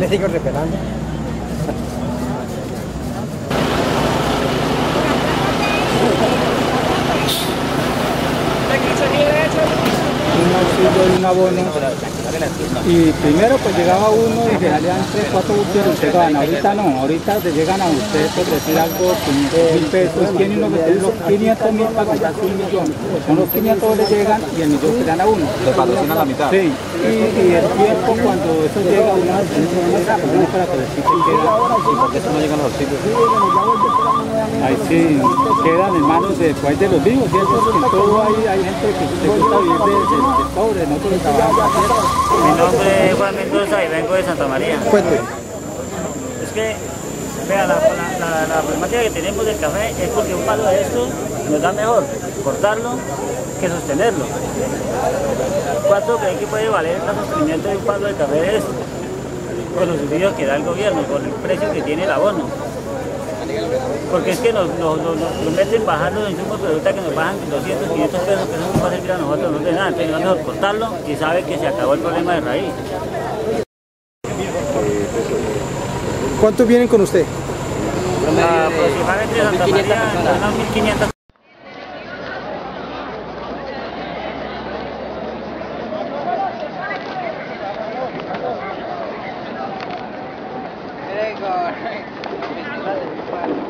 le sigo repelando. Y un abono. Y primero pues llegaba uno y se salían tres, cuatro buques llegaban. Ahorita no, ahorita te llegan a usted por decir algo, 500 mil pesos, tiene uno que los 500 mil para comprarse un millón. Con los 500 le llegan y el millón se dan a uno. Le patrocinan la mitad. Sí, y, y el tiempo cuando eso llega a uno para que decir que queda. ¿Y por qué eso no llegan los auxilios? Ahí sí, quedan en manos de, pues, de los vivos, ¿cierto? Que todo hay, hay gente que se gusta vivir de, de, de pobre, nosotros trabajamos. Mi nombre es Juan Mendoza y vengo de Santa María. Cuente. Es que, vea, la, la, la, la problemática que tenemos del café es porque un palo de estos nos da mejor cortarlo que sostenerlo. ¿Cuánto creen que puede valer el sostenimiento de un palo de café de estos? Con los subsidios que da el gobierno, con el precio que tiene el abono. Porque es que nos, nos, nos, nos meten bajando los insumos, pero ahorita que nos bajan 200, 500 pesos, que eso no va a servir a nosotros, no tiene nada. Entonces, es mejor cortarlo y sabe que se acabó el problema de raíz. ¿Cuántos vienen con usted? Aproximadamente Santa María, unas 1500 Ahí,